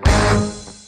Música